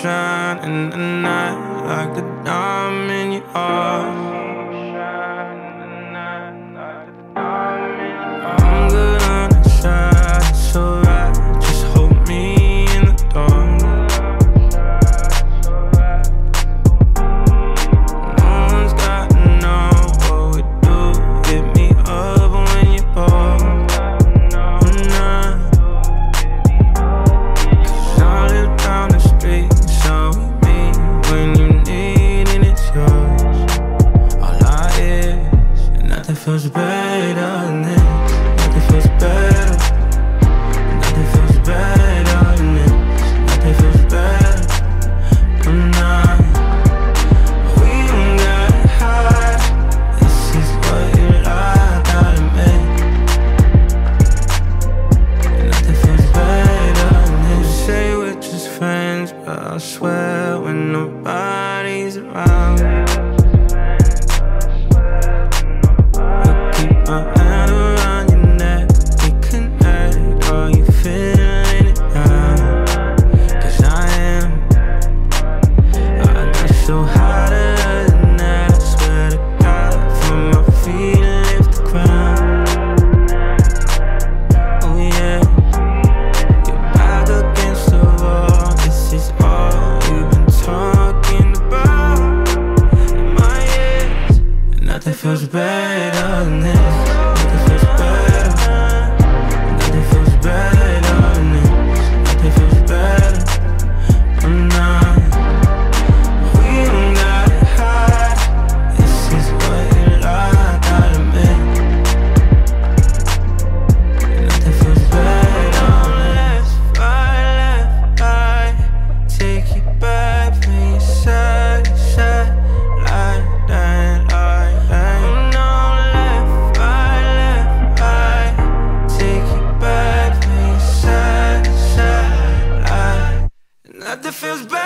shine in the night like a diamond you are. feels better than it. Nothing feels better. Nothing feels better than it. Nothing feels better. but now. We don't got high. This is what you like, out of me. Nothing feels better than it. You say we're just friends, but I swear when nobody's around. feels bad. feels better.